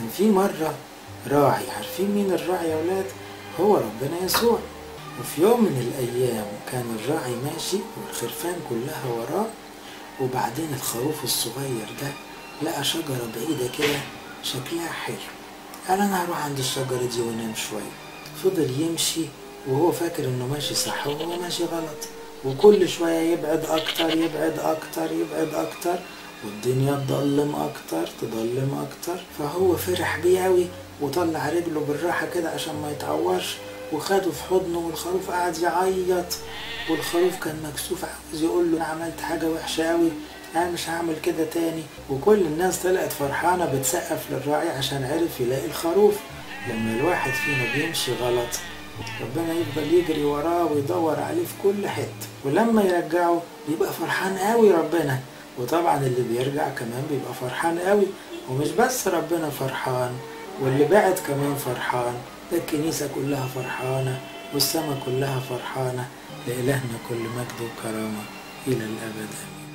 كان في مرة راعي عارفين مين الراعي يا ولاد هو ربنا يسوع. وفي يوم من الأيام كان الراعي ماشي والخرفان كلها وراه وبعدين الخروف الصغير ده لقى شجرة بعيدة كده شكلها حلو. قال أنا هروح عند الشجرة دي وانام شوية. فضل يمشي وهو فاكر إنه ماشي صح وهو ماشي غلط. وكل شوية يبعد أكتر يبعد أكتر يبعد أكتر. والدنيا تضلم أكتر تضلم أكتر. فهو فرح بيه أوي وطلع رجله بالراحة كده عشان ما يتعورش. وخده في حضنه والخروف قعد يعيط. والخروف كان مكسوف عاوز يقول له أنا عملت حاجة وحشة قوي أنا مش هعمل كده تاني. وكل الناس طلعت فرحانة بتسقف للراعي عشان عرف يلاقي الخروف. لما الواحد فينا بيمشي غلط ربنا يفضل يجري وراه ويدور عليه في كل حتة. ولما يرجعه بيبقى فرحان قوي ربنا. وطبعا اللي بيرجع كمان بيبقى فرحان قوي. ومش بس ربنا فرحان واللي بعد كمان فرحان. ده الكنيسة كلها فرحانة والسماء كلها فرحانة لإلهنا كل مجد وكرامة إلى الأبد. آمين